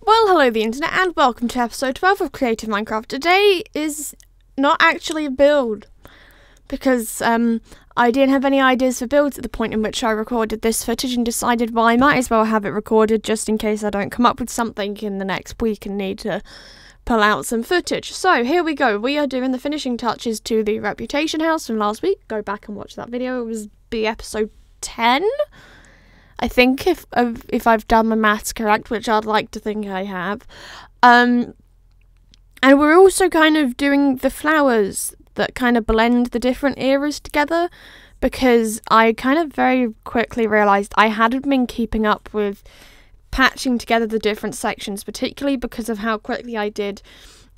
Well, hello, the internet, and welcome to episode 12 of Creative Minecraft. Today is not actually a build because um, I didn't have any ideas for builds at the point in which I recorded this footage and decided, well, I might as well have it recorded just in case I don't come up with something in the next week and need to pull out some footage. So here we go. We are doing the finishing touches to the Reputation House from last week. Go back and watch that video. It was be episode 10. I think if if I've done my maths correct, which I'd like to think I have. Um, and we're also kind of doing the flowers that kind of blend the different eras together because I kind of very quickly realized I hadn't been keeping up with patching together the different sections, particularly because of how quickly I did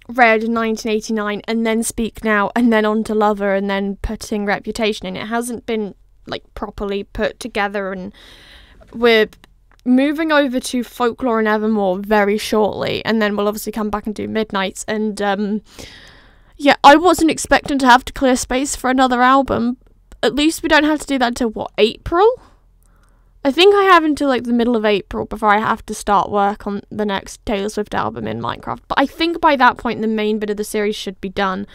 Red 1989 and then Speak Now and then on to Lover and then putting Reputation in. It hasn't been like properly put together and we're moving over to folklore and evermore very shortly and then we'll obviously come back and do midnights and um yeah i wasn't expecting to have to clear space for another album. At least we don't have to do that until what april? I think i have until like the middle of april before i have to start work on the next taylor swift album in minecraft. But i think by that point the main bit of the series should be done.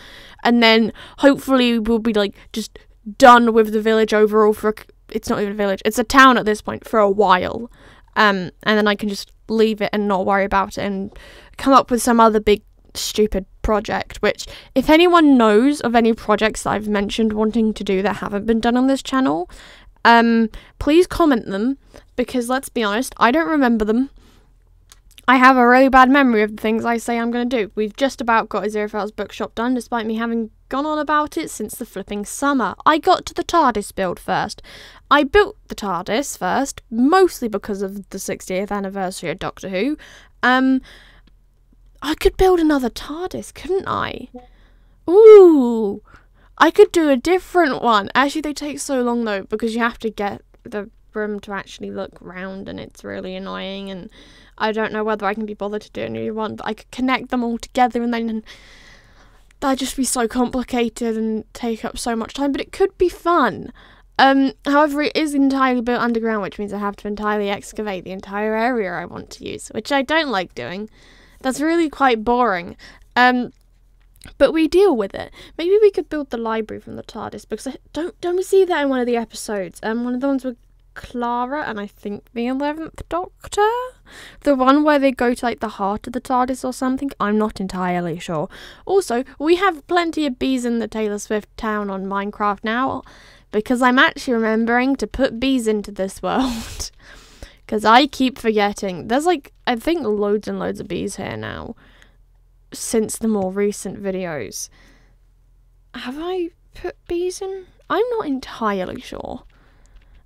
And then hopefully we'll be like just done with the village overall for it's not even a village. It's a town at this point for a while. Um, and then i can just leave it and not worry about it and come up with some other big stupid project which if anyone knows of any projects that i've mentioned wanting to do that haven't been done on this channel um, please comment them because let's be honest i don't remember them I have a really bad memory of the things I say I'm going to do. We've just about got Aziraphale's bookshop done, despite me having gone on about it since the flipping summer. I got to the TARDIS build first. I built the TARDIS first, mostly because of the 60th anniversary of Doctor Who. Um, I could build another TARDIS, couldn't I? Ooh, I could do a different one. Actually, they take so long though because you have to get the room to actually look round, and it's really annoying and I don't know whether I can be bothered to do a new one, but I could connect them all together and then that'd just be so complicated and take up so much time, but it could be fun. Um, however, it is entirely built underground, which means I have to entirely excavate the entire area I want to use, which I don't like doing. That's really quite boring. Um, but we deal with it. Maybe we could build the library from the TARDIS because I don't don't we see that in one of the episodes? Um, one of the ones with Clara and I think the 11th Doctor? The one where they go to like the heart of the TARDIS or something? I'm not entirely sure. Also, we have plenty of bees in the Taylor Swift town on Minecraft now because I'm actually remembering to put bees into this world. Because I keep forgetting. There's like, I think loads and loads of bees here now since the more recent videos. Have I put bees in? I'm not entirely sure.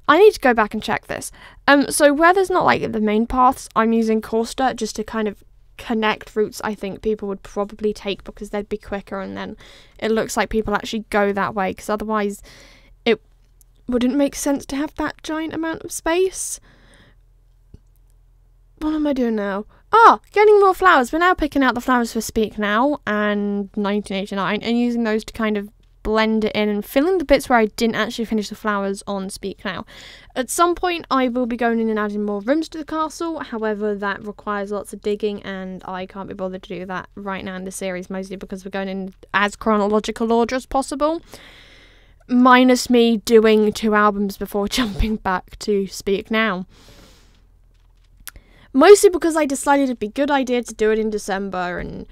I need to go back and check this. Um, so where there's not like the main paths, I'm using coarse dirt just to kind of connect routes I think people would probably take because they'd be quicker and then it looks like people actually go that way because otherwise it wouldn't make sense to have that giant amount of space. What am I doing now? Ah, getting more flowers. We're now picking out the flowers for Speak Now and 1989 and using those to kind of blend it in and fill in the bits where I didn't actually finish the flowers on Speak Now. At some point, I will be going in and adding more rooms to the castle, however, that requires lots of digging, and I can't be bothered to do that right now in the series, mostly because we're going in as chronological order as possible. Minus me doing two albums before jumping back to Speak Now. Mostly because I decided it'd be a good idea to do it in December and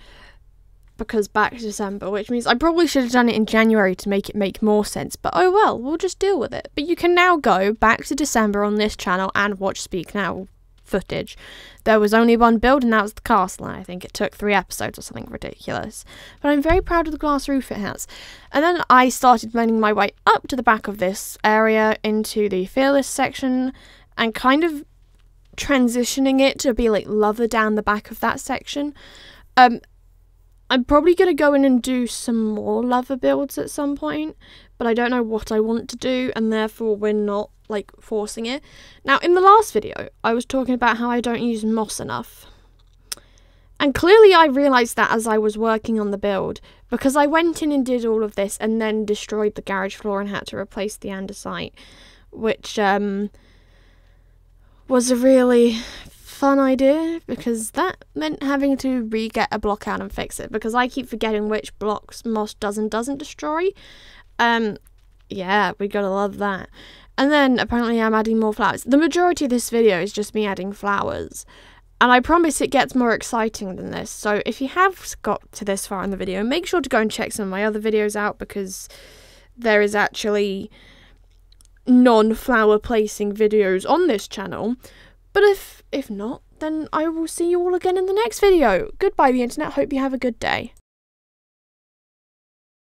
because back to December, which means I probably should have done it in January to make it make more sense, but oh well, we'll just deal with it. But you can now go back to December on this channel and watch Speak Now footage. There was only one build, and that was the castle, and I think it took three episodes or something ridiculous. But I'm very proud of the glass roof it has. And then I started blending my way up to the back of this area into the fearless section and kind of transitioning it to be like lover down the back of that section. Um, I'm probably going to go in and do some more lover builds at some point, but I don't know what I want to do, and therefore we're not like forcing it. Now, in the last video, I was talking about how I don't use moss enough. And clearly I realised that as I was working on the build, because I went in and did all of this and then destroyed the garage floor and had to replace the andesite, which um, was a really fun idea because that meant having to re-get a block out and fix it because I keep forgetting which blocks moss does and doesn't destroy. Um, yeah, we gotta love that. And then apparently I'm adding more flowers. The majority of this video is just me adding flowers. And I promise it gets more exciting than this. So if you have got to this far in the video, make sure to go and check some of my other videos out because there is actually non-flower placing videos on this channel. But if if not, then I will see you all again in the next video. Goodbye the internet. Hope you have a good day.